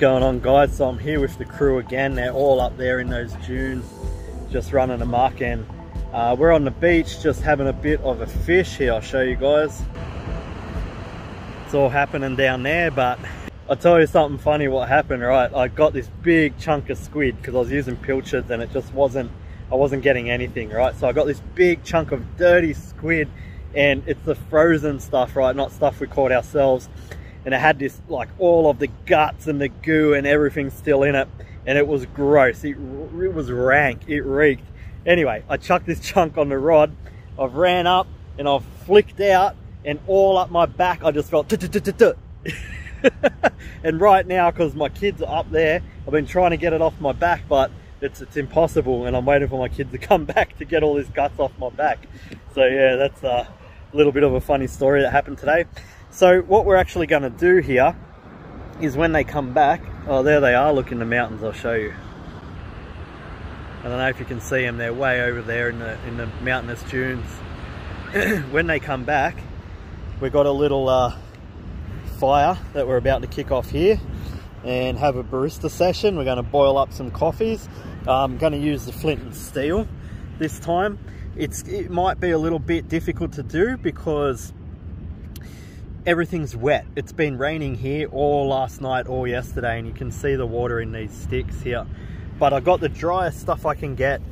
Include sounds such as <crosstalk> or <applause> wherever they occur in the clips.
Going on guys? So I'm here with the crew again. They're all up there in those dunes, just running amok and uh, we're on the beach just having a bit of a fish here. I'll show you guys. It's all happening down there, but I'll tell you something funny what happened, right? I got this big chunk of squid because I was using pilchards and it just wasn't, I wasn't getting anything, right? So I got this big chunk of dirty squid and it's the frozen stuff, right? Not stuff we caught ourselves and it had this like all of the guts and the goo and everything still in it and it was gross. It, it was rank. It reeked. Anyway i chucked this <laughs> chunk on the rod. I've ran up and i've flicked out and all up my back i just felt <laughs> and right now because my kids are up there i've been trying to get it off my back but it's it's impossible and i'm waiting for my kids to <laughs> come back to get all this guts off my back. So yeah that's a little bit of a funny story that happened today so what we're actually going to do here is when they come back, oh there they are, look in the mountains, I'll show you. I don't know if you can see them, they're way over there in the, in the mountainous dunes. <clears throat> when they come back, we've got a little uh, fire that we're about to kick off here and have a barista session. We're going to boil up some coffees. I'm going to use the flint and steel this time. It's, it might be a little bit difficult to do because everything's wet. It's been raining here all last night, all yesterday, and you can see the water in these sticks here. But I got the driest stuff I can get.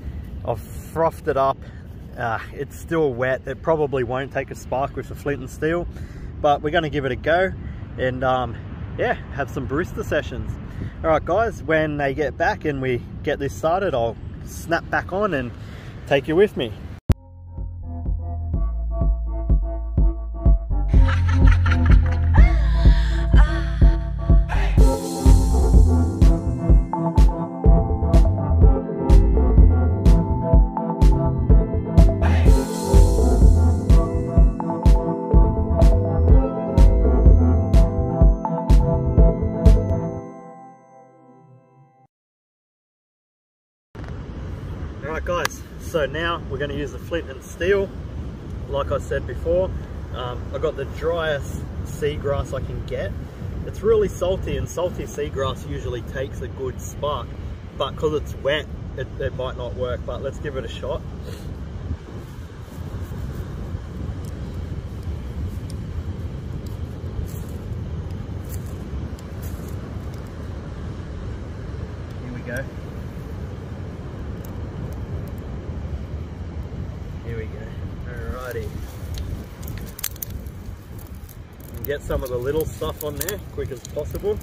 I've frothed it up. Uh, it's still wet. It probably won't take a spark with the flint and steel, but we're gonna give it a go and um, yeah, have some barista sessions. All right, guys, when they get back and we get this started, I'll snap back on and take you with me. Guys, so now we're going to use the flint and steel. Like I said before, um, I got the driest seagrass I can get. It's really salty and salty seagrass usually takes a good spark, but because it's wet, it, it might not work, but let's give it a shot. Here we go. Alrighty. And get some of the little stuff on there quick as possible.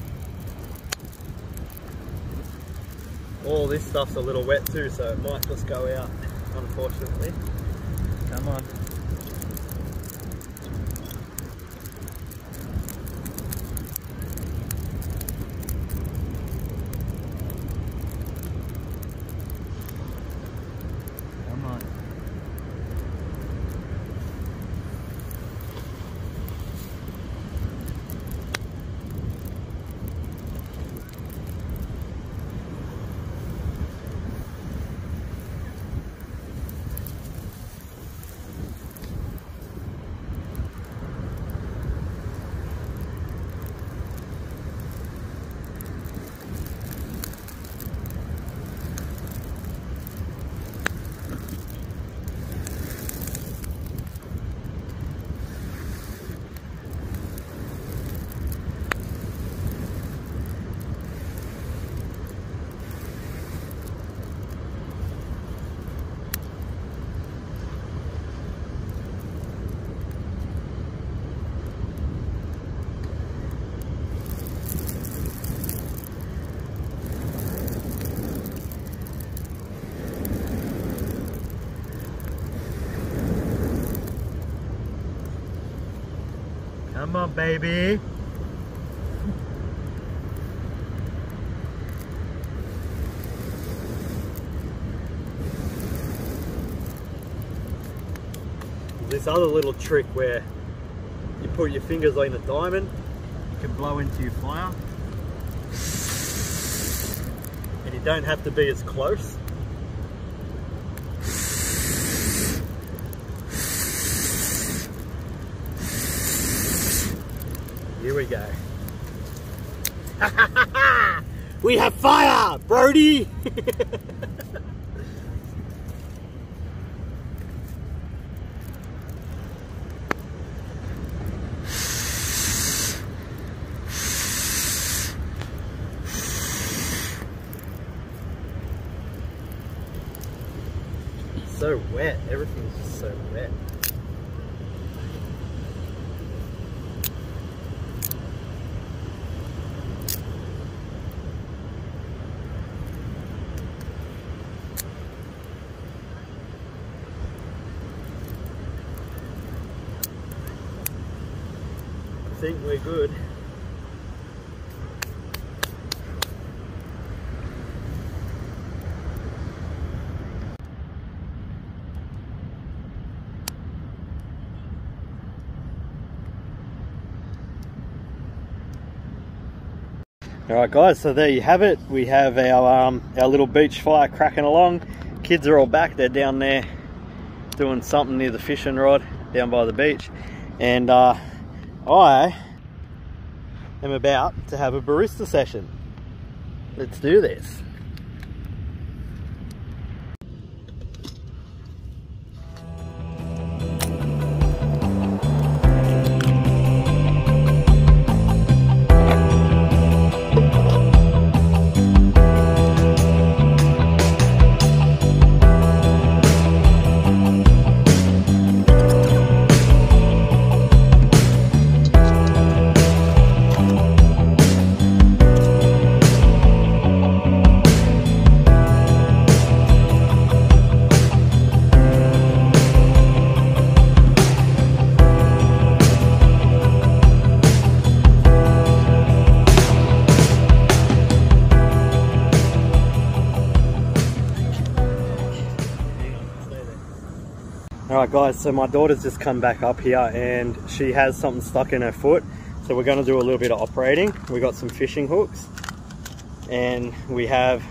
All this stuff's a little wet too, so it might just go out, unfortunately. Come on. Come on, baby. This other little trick where you put your fingers on a diamond, you can blow into your fire. And you don't have to be as close. Here we go. <laughs> We have fire, Brody! <laughs> so wet. Everything's just so wet. I think we're good. All right, guys. So there you have it. We have our um, our little beach fire cracking along. Kids are all back. They're down there doing something near the fishing rod down by the beach, and uh, I am about to have a barista session. Let's do this. Alright guys, so my daughter's just come back up here and she has something stuck in her foot. So we're going to do a little bit of operating. We got some fishing hooks and we have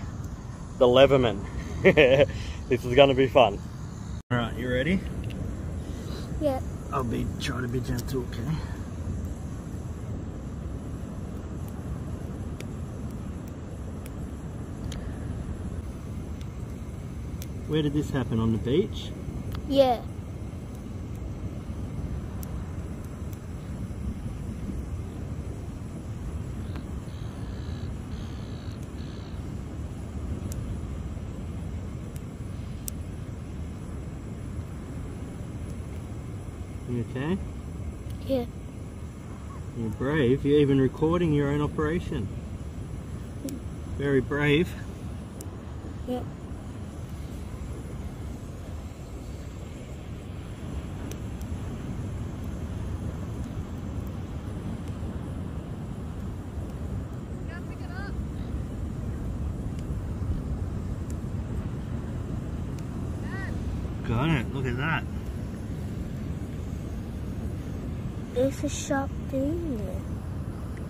the Leatherman. <laughs> this is going to be fun. Alright, you ready? Yeah. I'll be trying to be gentle, okay? Where did this happen? On the beach? Yeah. Okay? Yeah. You're brave. You're even recording your own operation. Very brave. Yeah. Got it. Look at that. It's a sharp thing.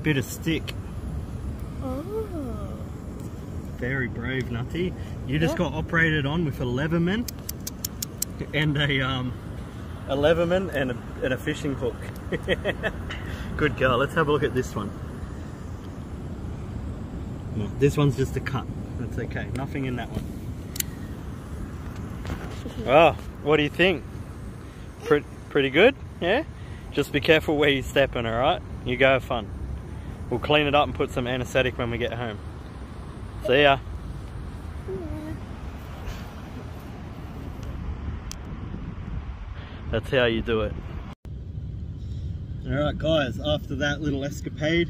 Bit of stick. Oh. Very brave, Nutty. You just Yeah. got operated on with a Leatherman and a um a Leatherman and a, and a fishing hook. <laughs> Good girl. Let's have a look at this one. No, this one's just a cut. That's okay. Nothing in that one. Oh, what do you think? Pretty, pretty good? Yeah? Just be careful where you're stepping, alright? You go have fun. We'll clean it up and put some anesthetic when we get home. See ya. That's how you do it. Alright guys, after that little escapade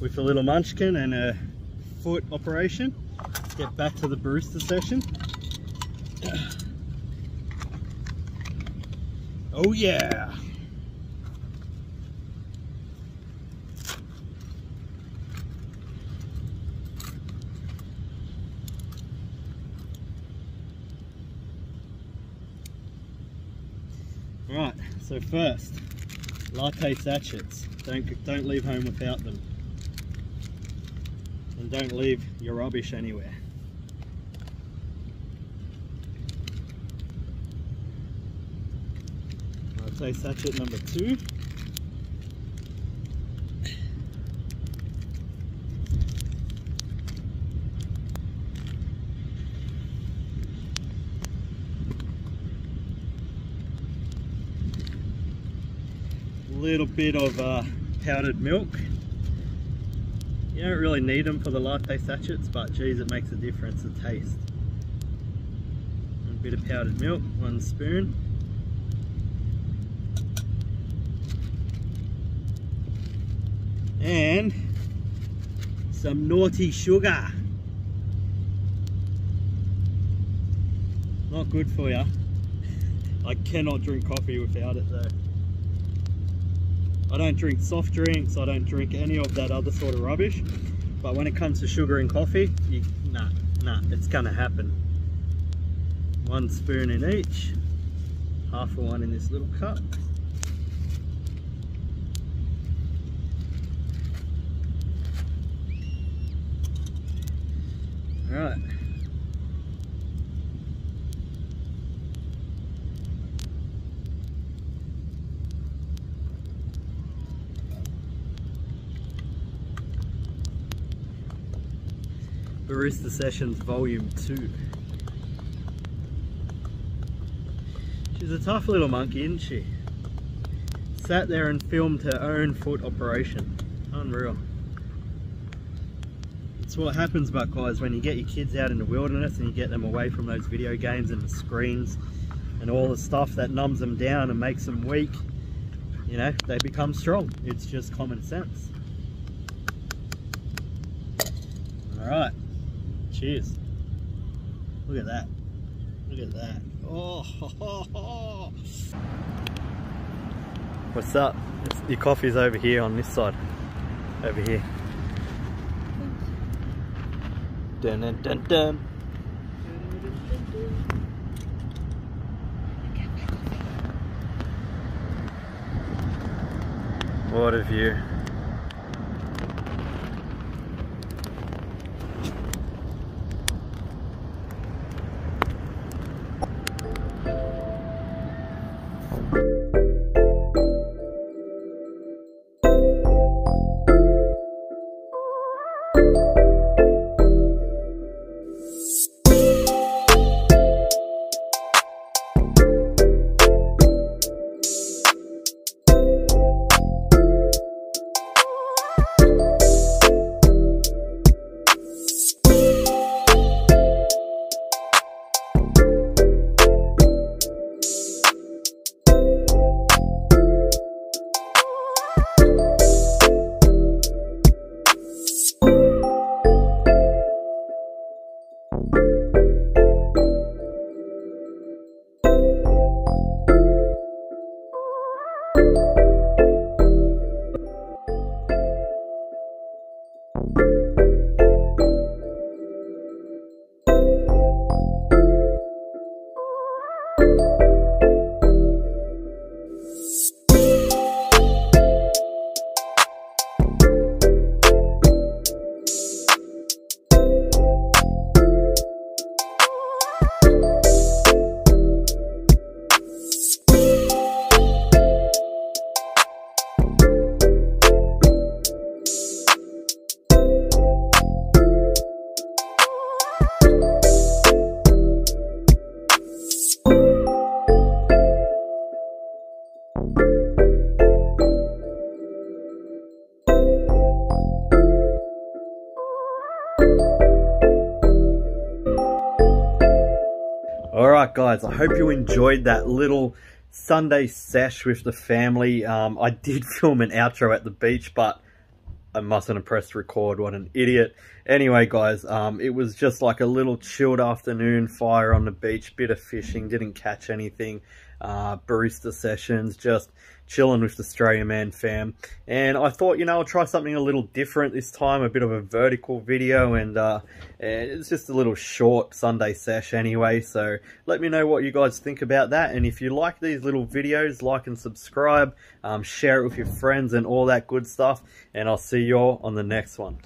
with a little munchkin and a foot operation, get back to the barista session. Oh yeah! Right, so first, latte sachets. Don't don't leave home without them. And don't leave your rubbish anywhere. Latte sachet number two. Little bit of uh, powdered milk. You don't really need them for the latte sachets, but geez, it makes a difference, the taste. A bit of powdered milk, one spoon. And some naughty sugar. Not good for you. <laughs> I cannot drink coffee without it though. I don't drink soft drinks, I don't drink any of that other sort of rubbish. But when it comes to sugar and coffee, you, nah, nah, it's gonna happen. One spoon in each, half of one in this little cup. All right. Barista Sessions Volume 2. She's a tough little monkey, isn't she? Sat there and filmed her own foot operation. Unreal. It's what happens, but guys, when you get your kids out in the wilderness and you get them away from those video games and the screens and all the stuff that numbs them down and makes them weak, you know, they become strong. It's just common sense. All right. Cheers. Look at that. Look at that. Oh. <laughs> What's up? It's, your coffee's over here on this side. Over here. Dun dun dun dun. What a view. All guys, I hope you enjoyed that little Sunday sesh with the family. Um, I did <laughs> film an outro at the beach, but I mustn't have pressed record. What an idiot. Anyway, guys, um, it was just like a little chilled afternoon, fire on the beach, bit of fishing, didn't catch anything. Uh, barista sessions, just chilling with the Australian Man fam. And I thought, you know, I'll try something a little different this time, a bit of a vertical video, and uh, it's just a little short Sunday sesh anyway. So let me know what you guys think about that. And if you like these little videos, like and subscribe, um, share it with your friends and all that good stuff. And I'll see you all on the next one.